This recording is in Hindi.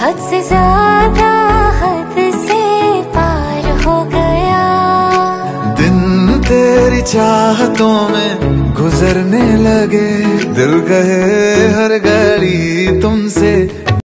से ज़्यादा हद से पार हो गया। दिन तेरी चाहतों में गुजरने लगे, दिल कहे हर घड़ी तुमसे